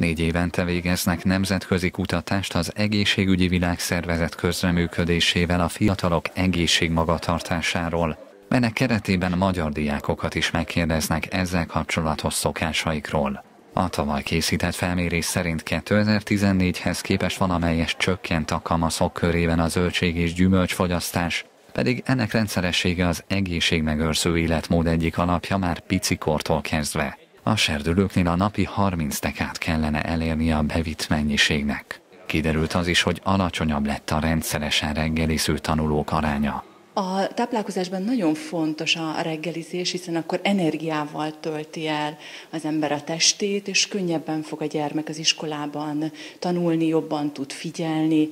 Négy évente végeznek nemzetközi kutatást az egészségügyi világszervezet közreműködésével a fiatalok egészségmagatartásáról, melynek keretében magyar diákokat is megkérdeznek ezzel kapcsolatos szokásaikról. A tavaly készített felmérés szerint 2014-hez képest valamelyes csökkent a kamaszok körében a zöldség és gyümölcsfogyasztás, pedig ennek rendszeressége az egészségmegőrző életmód egyik alapja már picikortól kezdve. A serdülőknél a napi 30 tekát kellene elérni a bevitt mennyiségnek. Kiderült az is, hogy alacsonyabb lett a rendszeresen reggeliző tanulók aránya. A táplálkozásban nagyon fontos a reggelizés, hiszen akkor energiával tölti el az ember a testét, és könnyebben fog a gyermek az iskolában tanulni, jobban tud figyelni,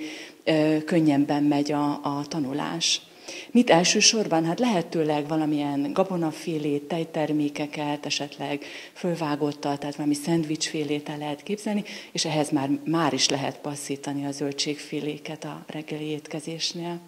könnyebben megy a, a tanulás. Mit elsősorban? Hát lehetőleg valamilyen gabonafélét, tejtermékeket, esetleg fölvágottal, tehát valami szendvicsfélét el lehet képzelni, és ehhez már, már is lehet passzítani a zöldségféléket a reggeli étkezésnél.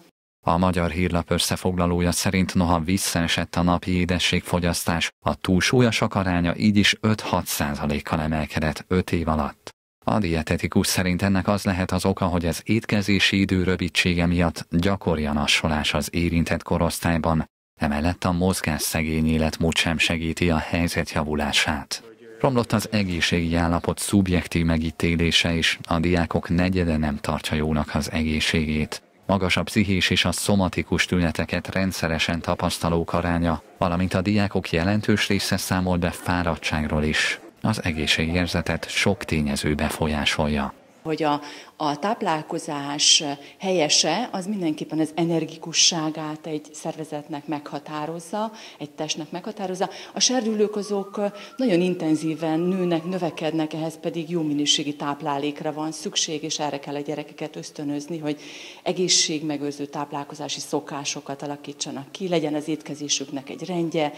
A Magyar Hírlap összefoglalója szerint noha visszaesett a napi édességfogyasztás, a túlsúlyosak aránya így is 5-6 százalékkal emelkedett 5 év alatt. A dietetikus szerint ennek az lehet az oka, hogy az étkezési idő rövidsége miatt gyakori a nassolás az érintett korosztályban, emellett a mozgásszegény életmód sem segíti a helyzet javulását. Romlott az egészségi állapot szubjektív megítélése is, a diákok negyede nem tartja jónak az egészségét. Magas a pszichés és a szomatikus tüneteket rendszeresen tapasztalók aránya, valamint a diákok jelentős része számol be fáradtságról is. Az egészségérzetet sok tényező befolyásolja. Hogy a, a táplálkozás helyese, az mindenképpen az energikusságát egy szervezetnek meghatározza, egy testnek meghatározza. A serdülők azok nagyon intenzíven nőnek, növekednek, ehhez pedig jó minőségi táplálékra van szükség, és erre kell a gyerekeket ösztönözni, hogy egészségmegőrző táplálkozási szokásokat alakítsanak ki, legyen az étkezésüknek egy rendje,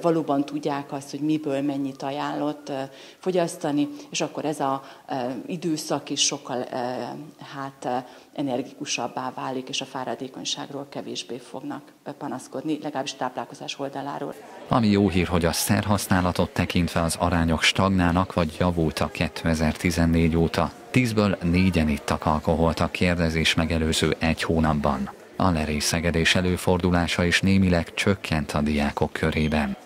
valóban tudják azt, hogy miből mennyit ajánlott fogyasztani, és akkor ez az időszak is sokkal hát energikusabbá válik, és a fáradékonyságról kevésbé fognak panaszkodni, legalábbis táplálkozás oldaláról. Ami jó hír, hogy a szerhasználatot tekintve az arányok stagnálnak vagy javultak 2014 óta. Tízből négyen ittak alkoholt a kérdezés megelőző egy hónapban. A lerészegedés előfordulása is némileg csökkent a diákok körében.